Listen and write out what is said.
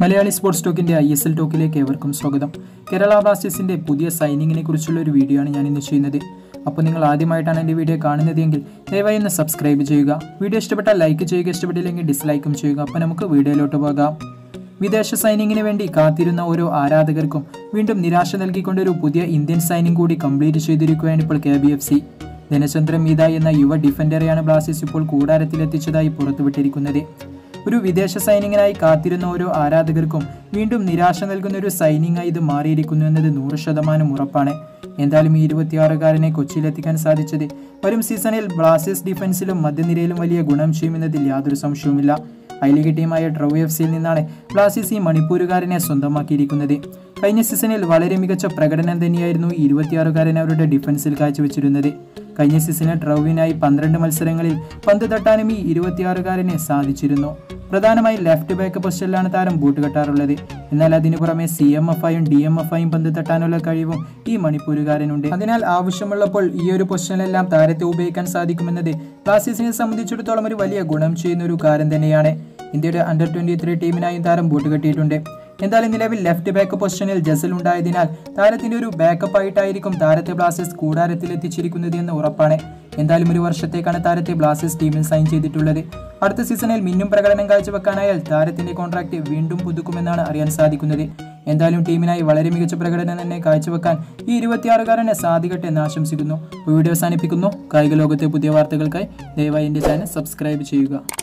Malayali sports ടോക്കിന്റെ I S L ടോക്കിലേക്ക് ഏവർക്കും സ്വാഗതം. കേരള ബ്ലാസ്റ്റേഴ്സിന്റെ പുതിയ സൈനിങ്ങിനെ കുറിച്ചുള്ള ഒരു വീഡിയോ ആണ് ഞാൻ ഇന്ന് ചെയ്യുന്നത്. അപ്പോൾ നിങ്ങൾ ആദ്യമായിട്ടാണ് എന്റെ വീഡിയോ കാണുന്നതെങ്കിൽ ദയവായി ഒന്ന് സബ്സ്ക്രൈബ് ചെയ്യുക. വീഡിയോ ഇഷ്ടപ്പെട്ടാൽ ലൈക്ക് ചെയ്യുക ഇഷ്ടപ്പെട്ടില്ലെങ്കിൽ ഡിസ്ലൈക്കും ചെയ്യുക. അപ്പോൾ നമുക്ക് വീഡിയോയിലോട്ട് പോകാം. വിദേശ സൈനിങ്ങിന് വേണ്ടി കാത്തിരുന്ന ഓരോ ആരാധകർക്കും വീണ്ടും നിരാശ നൽകിക്കൊണ്ട് ഒരു പുതിയ ഇന്ത്യൻ സൈനിങ് കൂടി കംപ്ലീറ്റ് ചെയ്തിരിക്കുകയാണ് ഇപ്പോൾ K B F C Dhanachandra Meetei എന്ന യുവ ഡിഫൻഡറെയാണ് ബ്ലാസ്റ്റേഴ്സ് ഇപ്പോൾ കൂടാരത്തിലെത്തിച്ചതായി പുറത്തുവിട്ടിരിക്കുന്നത്. ഒരു വിദേശ സൈനികനായി കാത്തിരുന്ന ഓരോ ആരാധകർക്കും വീണ്ടും നിരാശ നൽകുന്ന ഒരു സൈനികായി ഇത് മാറിയിരിക്കുന്നു എന്നത് നൂറ് ശതമാനം ഉറപ്പാണ്. എന്തായാലും ഈ ഇരുപത്തിയാറുകാരനെ കൊച്ചിയിലെത്തിക്കാൻ സാധിച്ചത് വരും സീസണിൽ ബ്ലാസ്റ്റേഴ്സ് ഡിഫൻസിലും മധ്യനിരയിലും വലിയ ഗുണം ചെയ്യുമെന്നതിൽ യാതൊരു സംശയവുമില്ല. ഐ ലീഗ് ടീമായ ട്രൗ എഫ് സിയിൽ നിന്നാണ് ബ്ലാസ്റ്റേഴ്സ് ഈ മണിപ്പൂരുകാരനെ സ്വന്തമാക്കിയിരിക്കുന്നത്. കഴിഞ്ഞ സീസണിൽ വളരെ മികച്ച പ്രകടനം തന്നെയായിരുന്നു ഇരുപത്തിയാറുകാരൻ അവരുടെ ഡിഫൻസിൽ കാഴ്ചവെച്ചിരുന്നത്. കഴിഞ്ഞ സീസണിൽ ട്രൗവിനായി പന്ത്രണ്ട് മത്സരങ്ങളിൽ പന്ത് തട്ടാനും ഈ ഇരുപത്തിയാറുകാരനെ സാധിച്ചിരുന്നു. പ്രധാനമായി ലെഫ്റ്റ് ബാക്ക് പൊസിഷനിലാണ് താരം ബൂട്ട് കെട്ടാറുള്ളത്. എന്നാൽ അതിനു പുറമെ സി എം എഫ് ഐയും ഡി എം എഫ് ഐയും പന്ത് തട്ടാനുള്ള കഴിവും ഈ മണിപ്പൂരുകാരനുണ്ട്. അതിനാൽ ആവശ്യമുള്ളപ്പോൾ ഈ ഒരു പൊസിഷനിലെല്ലാം താരത്തെ ഉപയോഗിക്കാൻ സാധിക്കുമെന്നത് ബ്ലാസ്റ്റേഴ്സിനെ സംബന്ധിച്ചിടത്തോളം ഒരു വലിയ ഗുണം ചെയ്യുന്ന ഒരു കാര്യം തന്നെയാണ്. ഇന്ത്യയുടെ അണ്ടർ ട്വന്റി ത്രീ ടീമിനായും താരം ബൂട്ട് കെട്ടിയിട്ടുണ്ട്. എന്തായാലും നിലവിൽ ലെഫ്റ്റ് ബാക്ക് പൊസിഷനിൽ ജസൽ ഉണ്ടായതിനാൽ താരത്തിന്റെ ഒരു ബാക്കപ്പ് ആയിട്ടായിരിക്കും താരത്തെ ബ്ലാസ്റ്റേഴ്സ് കൂടാരത്തിൽ എത്തിച്ചിരിക്കുന്നത് എന്ന് ഉറപ്പാണ്. എന്തായാലും ഒരു വർഷത്തേക്കാണ് താരത്തെ ബ്ലാസ്റ്റേഴ്സ് ടീമിൽ സൈൻ ചെയ്തിട്ടുള്ളത്. അടുത്ത സീസണിൽ മിന്നും പ്രകടനം കാഴ്ചവെക്കാനായാൽ താരത്തിന്റെ കോൺട്രാക്ട് വീണ്ടും പുതുക്കുമെന്നാണ് അറിയാൻ സാധിക്കുന്നത്. എന്തായാലും ടീമിനായി വളരെ മികച്ച പ്രകടനം തന്നെ കാഴ്ചവെക്കാൻ ഈ ഇരുപത്തിയാറുകാരനെ സാധിക്കട്ടെ എന്ന് ആശംസിക്കുന്നു. വീഡിയോ അവസാനിപ്പിക്കുന്നു. കായിക ലോകത്തെ പുതിയ വാർത്തകൾക്കായി ദയവായി എന്റെ ചാനൽ സബ്സ്ക്രൈബ് ചെയ്യുക.